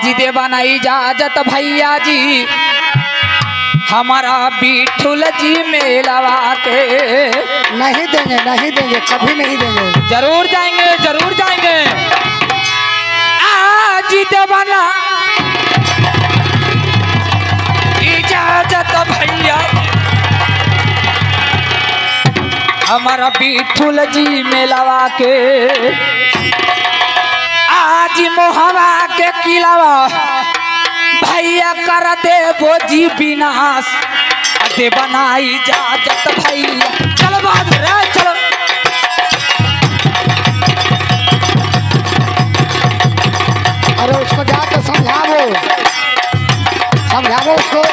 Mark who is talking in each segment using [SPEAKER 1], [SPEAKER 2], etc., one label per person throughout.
[SPEAKER 1] आज देवाना इजाज़त भैया जी। हमारा बिठुल जी मेलवा के
[SPEAKER 2] नहीं देंगे नहीं देंगे कभी नहीं देंगे।
[SPEAKER 1] ज़रूर जाएँगे ज़रूर जाएँगे। आज देवाना इजाज़त भैया। हमारा बिठुल जी मेलवा के आज मोहवा के भैया कर दे बोजी विनाश दे बनाई इजाज़त भैया। चलो बाद चलो।
[SPEAKER 2] अरे उसको जाके समझाओ। समझाओ उसको।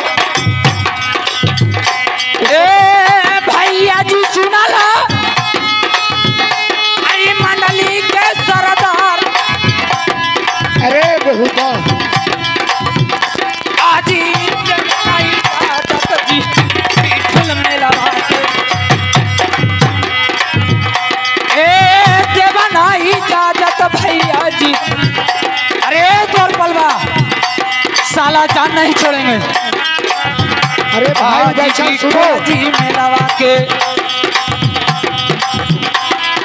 [SPEAKER 2] बैठा सुनो
[SPEAKER 1] जी मेलावा के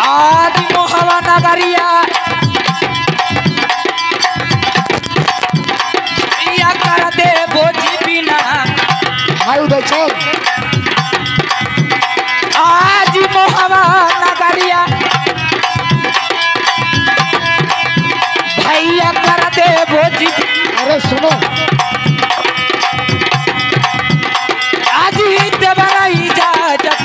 [SPEAKER 1] आज मोहवा नगरिया। या कर दे बोझी बिना।
[SPEAKER 2] भाई उधर चल।
[SPEAKER 1] आज मोहवा नगरिया। भैया कर दे बोझी।
[SPEAKER 2] अरे सुनो।
[SPEAKER 1] इजाज़त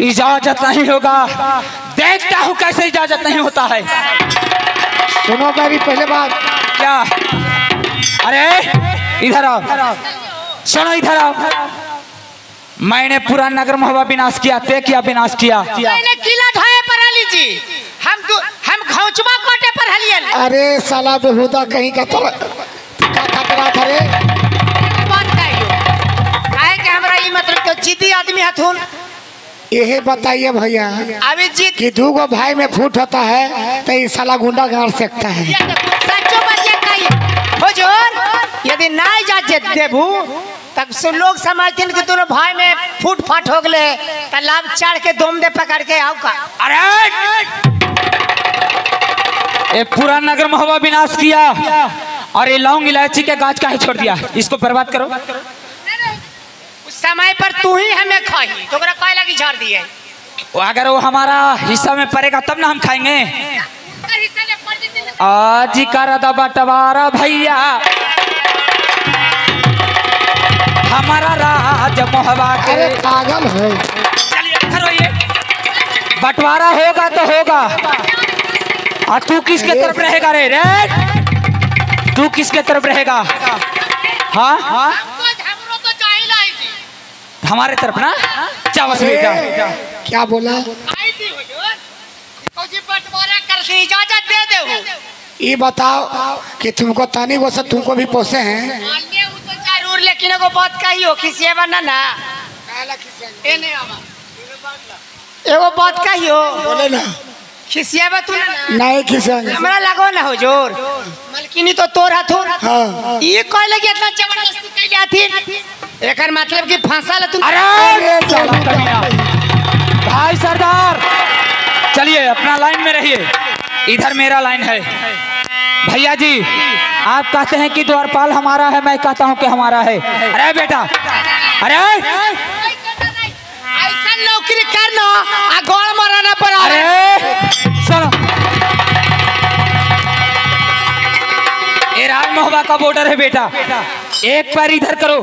[SPEAKER 1] इजाज़त नहीं होगा। देखता हूँ कैसे इजाज़त नहीं होता है।
[SPEAKER 2] सुनो मेरी पहले बात।
[SPEAKER 1] क्या? अरे इधर आओ। सुनो इधर आओ। मैंने पूरा नगर मोहब्बा विनाश किया तय किया विनाश किया।
[SPEAKER 3] मैंने किला ढाए पराली जी। घौचवा कोटे पर हलियन।
[SPEAKER 2] अरे साला बेहुदा कहीं का तर का कतरा था रे
[SPEAKER 3] बात कहियो काहे के हमरा ई मतलब के जिद्दी आदमी हथुन।
[SPEAKER 2] यही बताइए भैया
[SPEAKER 3] अभी जिद
[SPEAKER 2] कि दू गो भाई में फूट होता है तो ये साला गुंडा गाड़ सकता है।
[SPEAKER 3] सच्चो बतिया कहिए हुजूर यदि ना इजाज़त देबू तब से लोग समझते कि दोनों भाई में फूट फाट हो गए तालाब चढ़ के दोम दे पकड़ के आओ का।
[SPEAKER 1] अरे! ये पूरा नगर मोहब्बा विनाश किया। और ये लौंग इलायची के गाछ का ही छोड़ दिया। इसको बर्बाद करो।
[SPEAKER 3] समय पर तू ही हमें खाई तो कहे लगी झाड़ दिए?
[SPEAKER 1] वो अगर वो हमारा हिस्सा में पड़ेगा तब ना हम खाएँगे। आज कर दबा टवारा भैया। हमारा राज मोहबा के
[SPEAKER 2] पागल है।
[SPEAKER 1] चलिए करो ये बंटवारा होगा तो होगा। और तू किसके तरफ़ रहेगा रे? रे तू किसके तरफ़ रहेगा? हाँ? हाँ? हमारे तरफ़ ना? चावस बेटा।
[SPEAKER 2] क्या बोला?
[SPEAKER 3] इजाज़त दे दे
[SPEAKER 2] ये बताओ कि तुमको तानी वो सब तुमको भी पोसे हैं।
[SPEAKER 3] तो ज़रूर लेकिन एगो बात कहियो किसी बना ना आवा। एगो बात कहियो।
[SPEAKER 2] बोले ना।
[SPEAKER 3] खिसियाबा तू ना
[SPEAKER 2] नहीं खिसेंगे
[SPEAKER 3] हमरा लगो ना हो ज़ोर। मलकिनी तो तोर हथो
[SPEAKER 2] हाँ।
[SPEAKER 3] ये कह लगे इतना ज़बरदस्ती कैले आथी एकर मतलब कि फांसा ले तू
[SPEAKER 1] अरे। भाई सरदार चलिए अपना लाइन में रहिए। इधर मेरा लाइन है। भैया जी आप कहते हैं कि द्वारपाल हमारा है मैं कहता हूँ कि हमारा है। अरे बेटा अरे!
[SPEAKER 3] ऐसा नौकरी करना आ गोल मराना पर
[SPEAKER 1] अरे! मोहबा का बॉर्डर है बेटा। एक पैर इधर करो।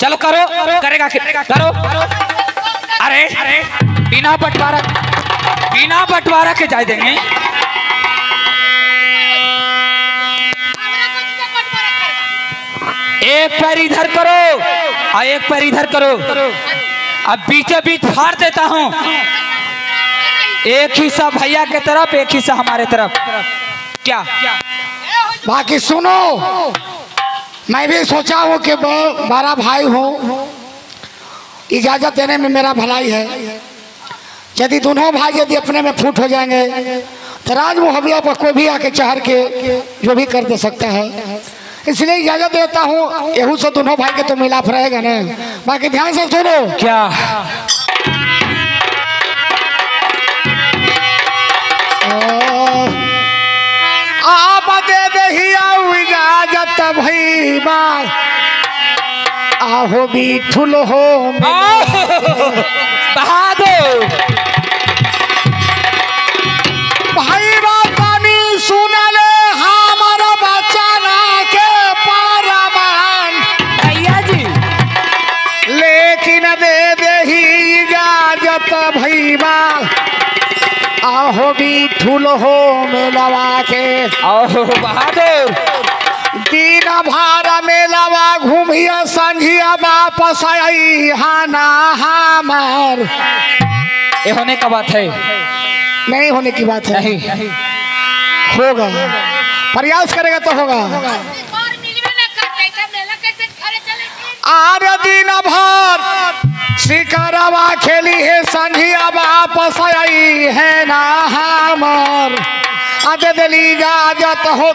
[SPEAKER 1] चलो करो। करेगा करो। अरे, बिना बंटवारा बिना बंटवारा के जाए देंगे। एक पैर इधर करो। और एक पैर इधर करो। अब बीचे बीच फाड़ देता हूँ। एक हिस्सा भैया के तरफ़ एक हिस्सा हमारे तरफ़। क्या?
[SPEAKER 2] बाकी सुनो। मैं भी सोचा हूँ कि बड़ा भाई हूँ। इजाज़त देने में मेरा भलाई है। यदि दोनों भाई यदि अपने में फूट हो जाएँगे तो राज मुहबिया पर कोई भी आके चढ़ के जो भी कर दे सकता है। इसलिए इजाज़त देता हूँ यहू से दोनों भाई के तो मिलाप रहेगा ना। बाकी ध्यान से सुनो।
[SPEAKER 1] क्या?
[SPEAKER 2] आप दे दही इजाज़त आहो बीठुल हो
[SPEAKER 1] बहादुर।
[SPEAKER 2] भाई के
[SPEAKER 1] बहादुर
[SPEAKER 2] दिन भार मेलवा घूमिया संझिया वापस आई हाना हमार।
[SPEAKER 1] ये होने का बात है।
[SPEAKER 2] नहीं होने की बात है।
[SPEAKER 1] नहीं।
[SPEAKER 2] होगा। प्रयास करेगा तो होगा।
[SPEAKER 4] और मिलवे ना करते ऐसा मेला कैसे खड़े चले
[SPEAKER 2] आर दिन भर शिकरवा खेली है संझिया वापस आई है ना हमार। अद दिली इजाज़त हो।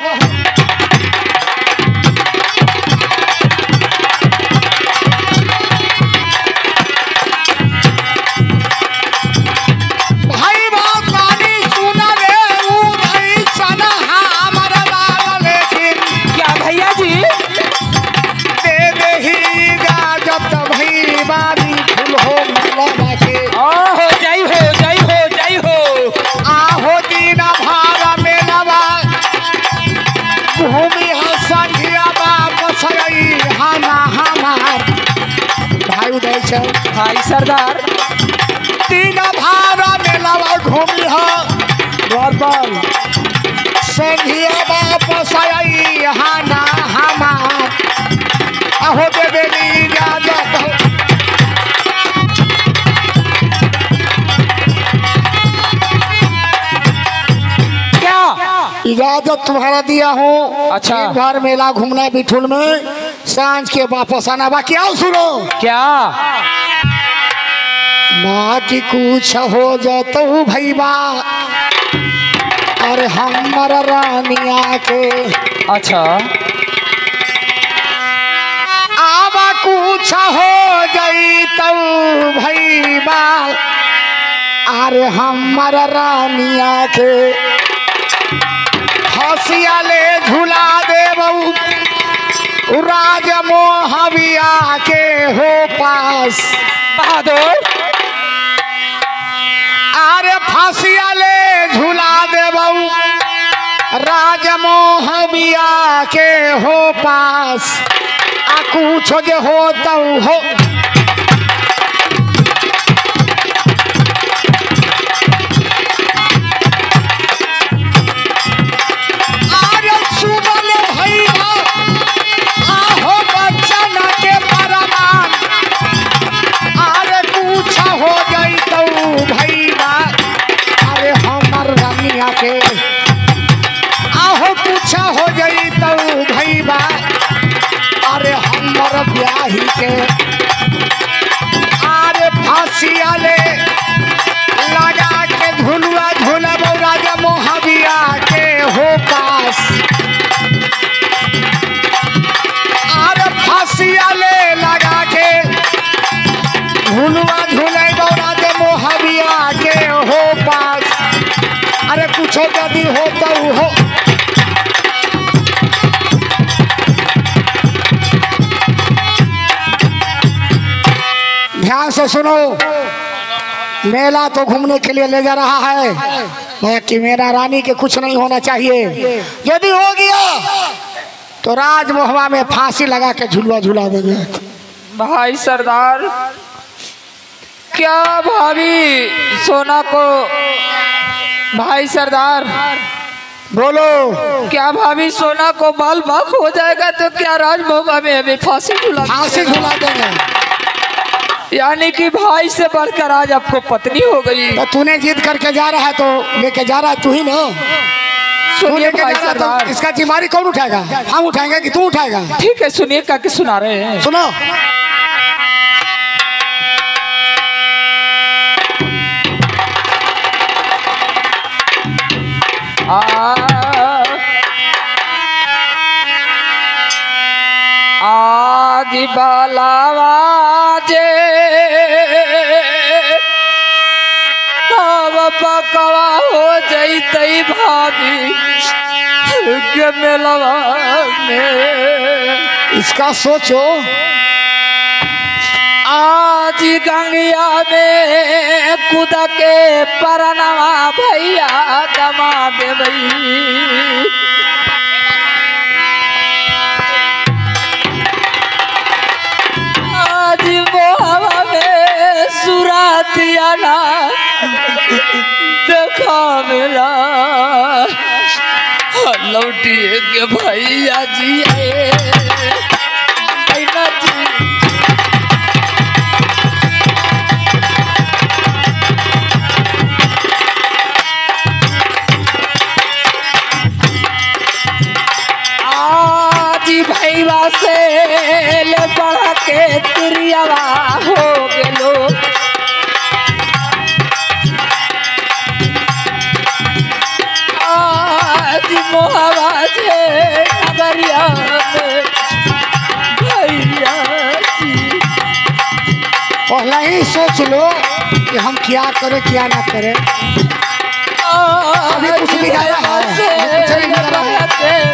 [SPEAKER 2] इजाज़त इजाज़त तुम्हारा दिया हूँ।
[SPEAKER 1] अच्छा।
[SPEAKER 2] भर मेला घूमना बिठुल में। साँझ के वापस आना। बाकी आओ सुनो।
[SPEAKER 1] क्या?
[SPEAKER 2] बाकी कुछ हो जातो भैया अरे हमर रानिया के।
[SPEAKER 1] अच्छा।
[SPEAKER 2] कुछ हो गई तो भैया अरे हमर रानिया के हसिया ले झुला देबऊ राज मोहबिया के हो पास।
[SPEAKER 1] बहादुर।
[SPEAKER 2] अरे फांसिया ले झुला देबऊ राजमोह बिया के हो पास। कुछ जे हो तऊ हो हमर ब्याही के अरे फांसिया ले लगा के झुलुआ झुलब राजा मोहबिया के हो पास। अरे फांसिया ले लगा के झुलुआ झुले बौरा के मोहबिया के हो पास। अरे कुछ तो हो सुनो। मेला तो घूमने के लिए ले जा रहा है। कि मेरा रानी के कुछ नहीं होना चाहिए। यदि हो गया तो राजमोहवा में फांसी लगा के झुलवा झुला देंगे।
[SPEAKER 1] भाई सरदार क्या भाभी सोना को भाई सरदार
[SPEAKER 2] बोलो।
[SPEAKER 1] क्या भाभी सोना को बाल बाक हो जाएगा तो क्या राजभोगा में हमें फांसी झुला
[SPEAKER 2] फांसी झुला देंगे।
[SPEAKER 1] यानी कि भाई से बढ़कर आज आपको पत्नी हो गई।
[SPEAKER 2] तो तूने जीत करके जा रहा है तो लेके जा रहा है तू ही ना।
[SPEAKER 1] सुनिए
[SPEAKER 2] तो इसका ज़िम्मेदारी कौन उठाएगा? हम उठाएँगे कि तू उठाएगा?
[SPEAKER 1] ठीक है सुनिए का के सुना रहे हैं।
[SPEAKER 2] सुनो।
[SPEAKER 1] आदि बाला पकवा हो जैतई भाभी। मेलवा में
[SPEAKER 2] इसका सोचो।
[SPEAKER 1] आज गंगिया में कूद के परनवा भैया दमा देवई। आज मोहवा में सुरातिया ना देखा मिला। लौटिए के भैया जी आए। भैया से बढ़ के तिरियावा हो
[SPEAKER 2] सोच लो कि हम क्या करें क्या ना करें
[SPEAKER 1] अभी
[SPEAKER 2] कुछ भी गाया है, कुछ नहीं गाया है।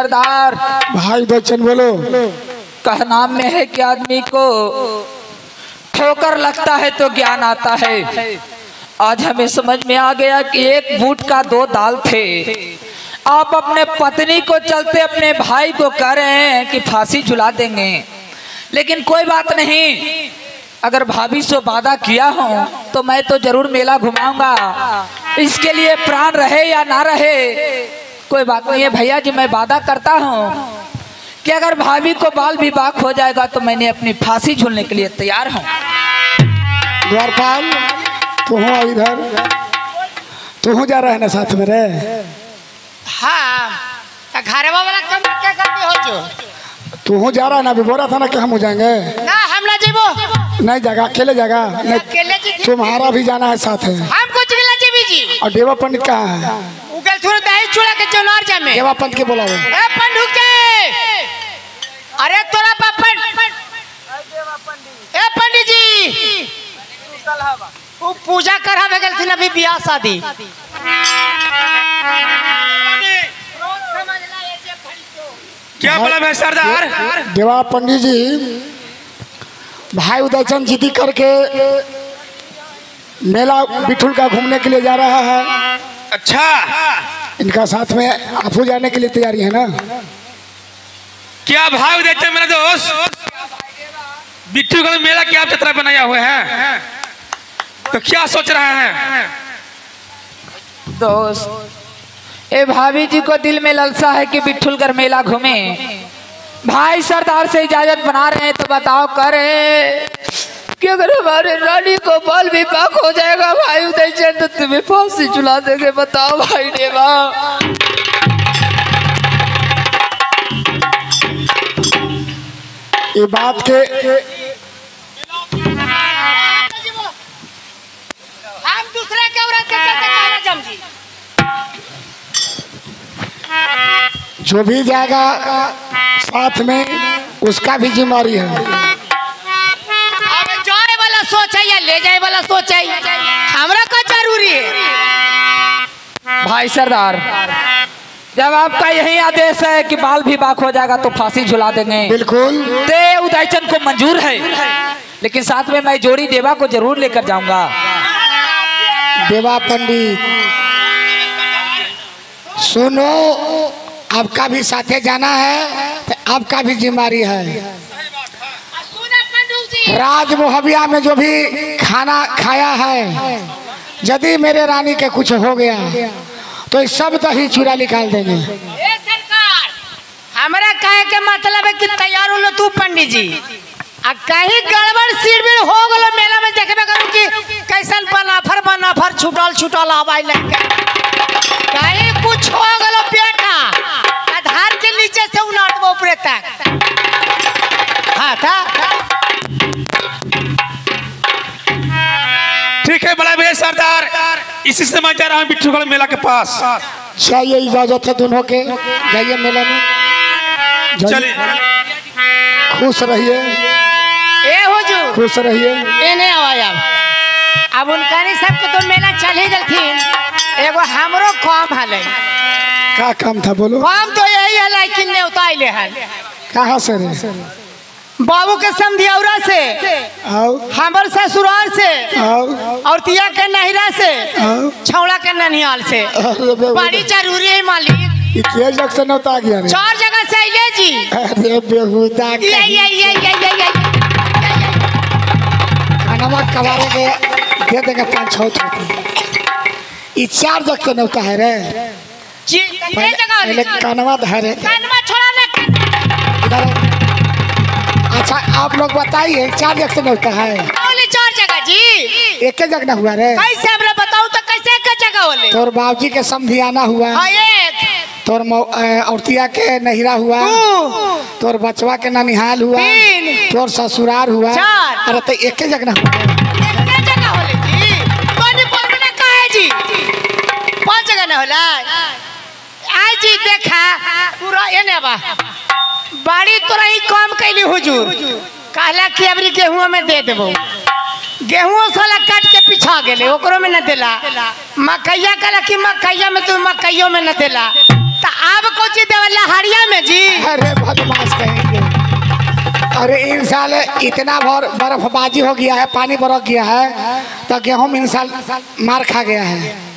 [SPEAKER 1] सरदार।
[SPEAKER 2] भाई बच्चन बोलो।
[SPEAKER 1] कहना में है कि आदमी को ठोकर लगता है तो ज्ञान आता है। आज हमें समझ में आ गया कि एक बूट का दो दाल थे। आप अपने पत्नी को चलते अपने भाई को कह रहे हैं कि फांसी झुला देंगे। लेकिन कोई बात नहीं। अगर भाभी से वादा किया हूँ तो मैं तो ज़रूर मेला घुमाऊँगा। इसके लिए प्राण रहे या ना रहे कोई बात नहीं है भैया जी मैं वादा करता हूँ कि अगर भाभी को बाल विवाह हो जाएगा तो मैंने अपनी फांसी झूलने के लिए तैयार हूँ।
[SPEAKER 2] द्वारपाल तू हो इधर। तू हो जा रहा है ना साथ में रे
[SPEAKER 3] हाँ तो घरवा वाला काम क्या करते हो जो?
[SPEAKER 2] तू हो जा रहा है ना अभी बोला था ना कि हम हो जाएँगे।
[SPEAKER 3] ना हम ना जीवो
[SPEAKER 2] नहीं जागा अकेले जागा। नहीं
[SPEAKER 3] अकेले जी
[SPEAKER 2] तुम्हारा भी जाना है साथ है
[SPEAKER 3] हम कुछ गिला जीवी जी।
[SPEAKER 2] और देवा पंडित कहाँ है?
[SPEAKER 3] उगल थोड़ा चूड़ा के चौनार जामे।
[SPEAKER 2] देवा पंडित के बोला
[SPEAKER 3] ए पंडुक के अरे तोरा पापन ए पंडित जी वो पूजा करा गेल थी अभी बियाह शादी।
[SPEAKER 5] क्या बोला मैं सरदार?
[SPEAKER 2] देवा पंडित जी भाई उदयचंद जिदी करके मेला बिठुल का घूमने के लिए जा रहा है।
[SPEAKER 5] अच्छा।
[SPEAKER 2] इनका साथ में आपू जाने के लिए तैयारी है ना?
[SPEAKER 5] क्या भाव देते मेरे दोस्त? बिट्टू का मेला क्या जतरा बनाया हुआ है? तो क्या सोच रहे हैं?
[SPEAKER 1] दोस्त ए भाभी जी को दिल में ललसा है कि बिठुलगढ़ मेला घूमे। भाई सरदार से इजाज़त बना रहे हैं तो बताओ करे। कि अगर हमारे रानी को बाल विवाह हो जाएगा भाई उदय चंद तो तुम्हें फांसी चुला देंगे बताओ भाई देवा।
[SPEAKER 2] ये बात के
[SPEAKER 3] हम दूसरे के औरत के चलते जमजी
[SPEAKER 2] जो। भी जाएगा साथ में उसका भी जिम्मेवारी है।
[SPEAKER 3] सोच है या ले जाए वाला सोच है हमरा का ज़रूरी है?
[SPEAKER 1] भाई सरदार जब आपका यही आदेश है कि बाल भी बाक हो जाएगा तो फांसी झुला देंगे।
[SPEAKER 2] बिल्कुल।
[SPEAKER 1] ते उदयचंद को मंजूर है लेकिन साथ में मैं जोड़ी देवा को ज़रूर लेकर जाऊँगा।
[SPEAKER 2] देवा पंडित सुनो आपका भी साथे जाना है तो आपका भी जिम्मेवारी है। राज मोहबिया में जो भी खाना खाया है, यदि मेरे रानी के कुछ हो गया तो इस सब दही चूड़ा निकाल देंगे।
[SPEAKER 3] हमरा कहे के मतलब है कि तैयार हो तू पंडित जी आ कहीं गड़बड़, सिड़बिड़ हो गलो मेला में, देखबे करू कि कैसन बनाफर बनाफर, छुटल छुटल हवाई लग कहीं कुछ हो गलो बेटा, आधार के नीचे से उलटबो ऊपरे तक। हाँ था
[SPEAKER 5] सरदार इसी से मैं जा रहा हूँ बिट्ठूगढ़ मेला के पास।
[SPEAKER 2] चाहिए इजाज़त है दोनों के। जाइए मेले में।
[SPEAKER 5] चलिए।
[SPEAKER 2] खुश रहिए।
[SPEAKER 3] ए हुजूर।
[SPEAKER 2] खुश रहिए।
[SPEAKER 3] एने आवाज़ अब अब उनका सबके तो मेला चल ही गलथिन एगो हमरो काम हले।
[SPEAKER 2] का काम था बोलो?
[SPEAKER 3] काम तो यही हले कि न्योता अइले हन
[SPEAKER 2] कहाँ से रे?
[SPEAKER 3] बाबू के समधियौरा से। हमर ससुराल से और तिया के नहिरा से छौड़ा के ननिहाल से। बड़ी ज़रूरी है मालिक।
[SPEAKER 2] ये के जग से नौता गया
[SPEAKER 3] चार जगह से अइले जी।
[SPEAKER 2] अरे बेहुदा
[SPEAKER 3] ये ये ये ये ये ये।
[SPEAKER 2] खाना कबारे के दे देंगे पाँच छः छोटी ये चार जग से नौता है। रे
[SPEAKER 3] जी ये जगह
[SPEAKER 2] पहले। कानवा धरे।
[SPEAKER 3] कानवा छोड़ा ना।
[SPEAKER 2] इधर अच्छा आप लोग बताइए चार जग से नौता है।
[SPEAKER 3] चार जगह जी।
[SPEAKER 2] एक जग ना हुआ रे।
[SPEAKER 3] कैसे हमरा बताओ तो कैसे एक जगह होले
[SPEAKER 2] तोर बाबूजी के समधियाना हुआ।
[SPEAKER 3] हाँ एक।
[SPEAKER 2] तोर औरतिया के नहिरा हुआ।
[SPEAKER 3] दू।
[SPEAKER 2] तोर बचवा के ननिहाल हुआ।
[SPEAKER 3] तीन।
[SPEAKER 2] तोर ससुरार हुआ।
[SPEAKER 3] चार।
[SPEAKER 2] अरे तो एक जग ना हुआ।
[SPEAKER 3] एक जगह होले जी। पानी पर में कहे जी। पाँच जगह ना होला। आज जी देखा। पूरा एने बा। बाड़ी तोरा काम कैली हुजूर। कहला कि अबरी गेहूँ में दे देबो। गेहूँ साला काट के पिछा गेले, ओकरो में न देला। मकैया कहला कि मकैया में तू मकैयो में न देला। तो अब कुछ देवला हरिया में जी?
[SPEAKER 2] अरे बदमाश कहेंगे। अरे इन साल इतना भर बर्फबाजी हो गया है, पानी बरस गया है तो गेहूँ इन साल मार खा गया है।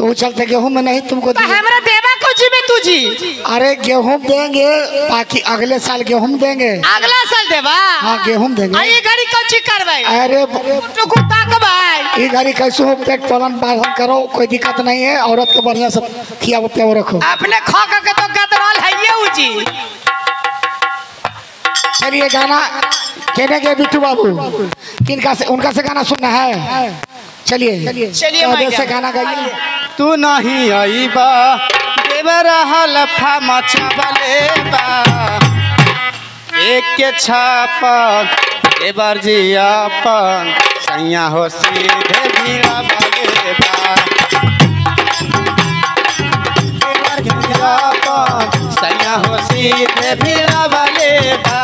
[SPEAKER 2] तो चलते गेहूँ में नहीं तुमको
[SPEAKER 3] तो। हमरा कुछ में तू जी
[SPEAKER 2] अरे गेहूँ देंगे बाकी अगले साल गेहूँ देंगे।
[SPEAKER 3] अगला साल देबा?
[SPEAKER 2] हाँ गेहूँ देंगे।
[SPEAKER 3] आई घड़ी कौची करबै
[SPEAKER 2] अरे ये घड़ी कैसे हो? पेट पालन पालन करो कोई दिक्कत नहीं है औरत के बढ़िया से खिया पिया रखो।
[SPEAKER 3] अपने खा के तो गदराल है ये जी
[SPEAKER 2] चलिए गाना कहने के बिट्टू बाबू किनका से उनका से गाना सुनना है? चलिए।
[SPEAKER 3] चलिए
[SPEAKER 2] तो से गाना गाइए।
[SPEAKER 6] तू नहीं आईबा देवर हलफा मचावले बा एक के छापन, देवर जी अपन सैया हो सीधे भीड़ा सैया हो सीधे भीड़ा बले बा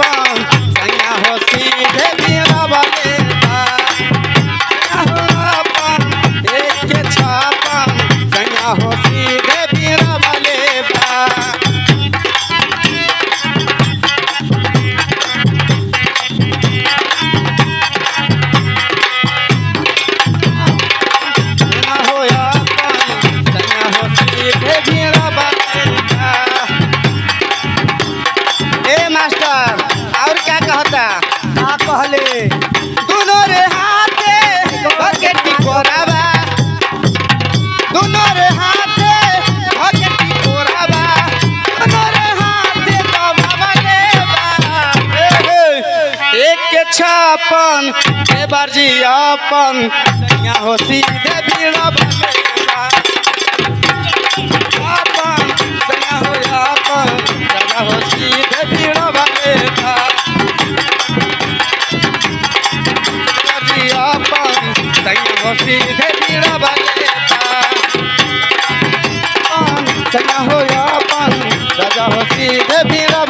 [SPEAKER 6] हो अपन। यहाँ हो सीधे बीड़ा बनेगा। अपन सैया हो अपन। सैया हो सीधे बीड़ा बनेगा। अपन सैया हो सीधे बीड़ा अपन सैया हो अपन। सैया हो सीधे बीड़ा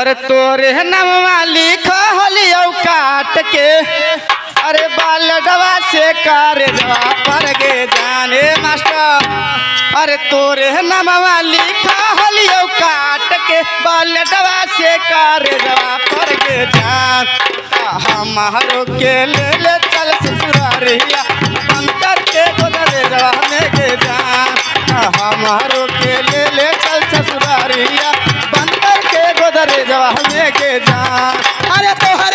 [SPEAKER 6] अरे तोरे नमवा लिखलियो काट के अरे बाल बालडवा से कार पर गे जाने मास्टर। अरे तोरे नमवा लिखलियो काट के बालडवा से कार पर गे जान। हमारो के ले ले चल ससुरारिया अंतर के गोदरे जवा में गे जान हमारो के ले ले चल ससुरारिया गोदरे जवा हमें के जान।
[SPEAKER 2] अरे तोहरे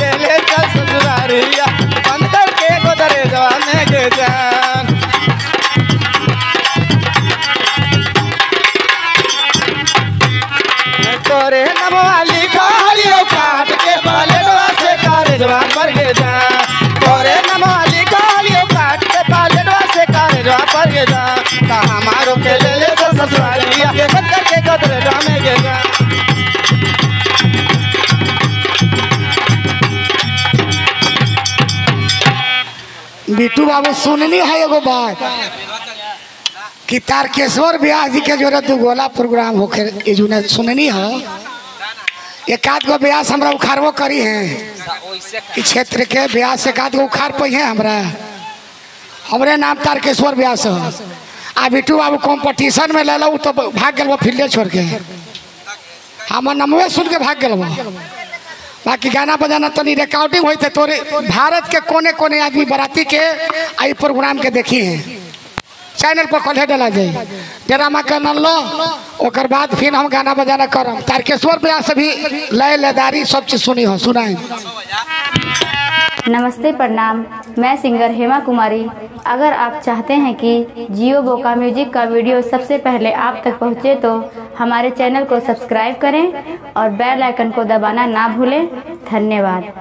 [SPEAKER 6] ले करके गोदर जवाने गे जान। तोरे नमवाली खालियो काट के से कारे जवान पर गे जा। तोरे नमवाली खालियो काट के से कारे जवान पर गे जा। का हमारो के ले ससुरालिया के गोदरे जामे गे जा
[SPEAKER 2] बिट्टू बाबू सुनली है एगो बात? कि तारकेश्वर ब्याह जी के जोरे दू गोला प्रोग्राम होके ये जो ने सुननी है? एक आध गो ब्यास हमरा उखाड़बो करी है। ई क्षेत्र के ब्यास एक आध गो उखाड़ है हमरा। हमरे नाम तारकेश्वर ब्यास है। आ बिट्टू बाबू कंपटीशन में ले लो तो भाग गल फील्डे छोड़ के हमर नमवे सुन के भाग गल बाकी गाना बजाना तनी रिकॉर्डिंग होते तोरे भारत के कोने कोने आदमी बराती के आई प्रोग्राम के देखी है। चैनल पर कल डाला जाए। ड्रामा करना लो और बाद फिर हम गाना बजाना करम तारकेश्वर ब्याह से भी लय लदारी सब चीज़ सुनी हो सुनाई
[SPEAKER 7] नमस्ते प्रणाम। मैं सिंगर हेमा कुमारी। अगर आप चाहते हैं कि जियो बोका म्यूज़िक का वीडियो सबसे पहले आप तक पहुँचे तो हमारे चैनल को सब्सक्राइब करें और बेल आइकन को दबाना ना भूलें। धन्यवाद।